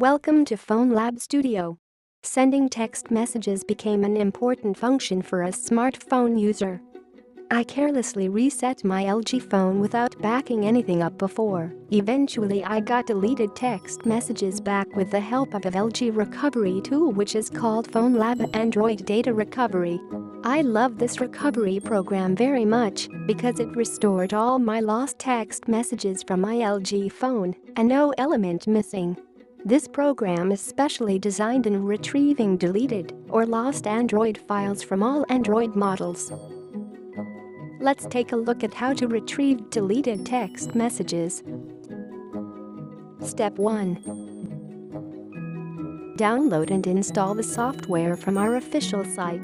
Welcome to FoneLab Studio. Sending text messages became an important function for a smartphone user. I carelessly reset my LG phone without backing anything up before. Eventually I got deleted text messages back with the help of a LG recovery tool which is called FoneLab Android Data Recovery. I love this recovery program very much because it restored all my lost text messages from my LG phone and no element missing. This program is specially designed in retrieving deleted or lost Android files from all Android models. Let's take a look at how to retrieve deleted text messages. Step 1. Download and install the software from our official site.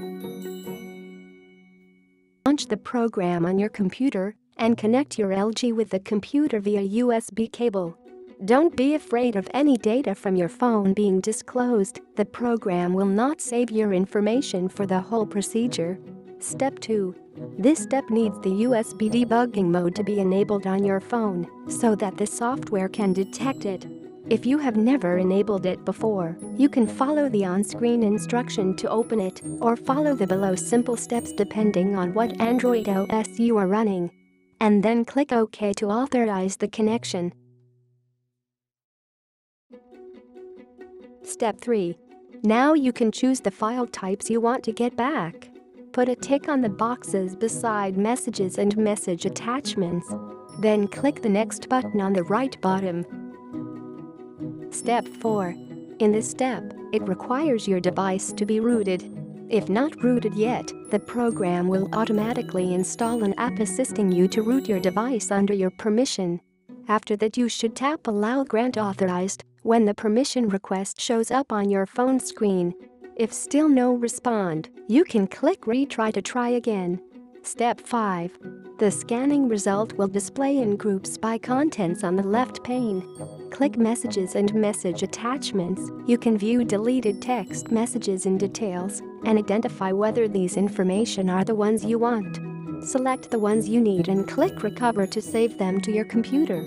Launch the program on your computer and connect your LG with the computer via USB cable. Don't be afraid of any data from your phone being disclosed, the program will not save your information for the whole procedure. Step 2. This step needs the USB debugging mode to be enabled on your phone so that the software can detect it. If you have never enabled it before, you can follow the on-screen instruction to open it or follow the below simple steps depending on what Android OS you are running. And then click OK to authorize the connection. Step 3. Now you can choose the file types you want to get back. Put a tick on the boxes beside messages and message attachments. Then click the next button on the right bottom. Step 4. In this step, it requires your device to be rooted. If not rooted yet, the program will automatically install an app assisting you to root your device under your permission. After that you should tap Allow Grant Authorized when the permission request shows up on your phone screen. If still no respond, you can click retry to try again. Step 5. The scanning result will display in groups by contents on the left pane. Click Messages and Message Attachments. You can view deleted text messages in details and identify whether these information are the ones you want. Select the ones you need and click Recover to save them to your computer.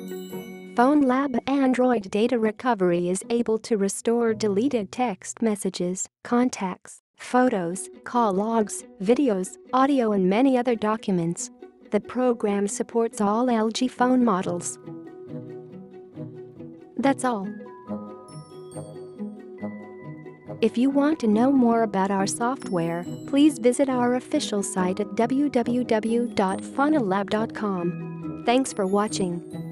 FoneLab Android Data Recovery is able to restore deleted text messages, contacts, photos, call logs, videos, audio and many other documents. The program supports all LG phone models. That's all. If you want to know more about our software, please visit our official site at www.fonelab.com. Thanks for watching.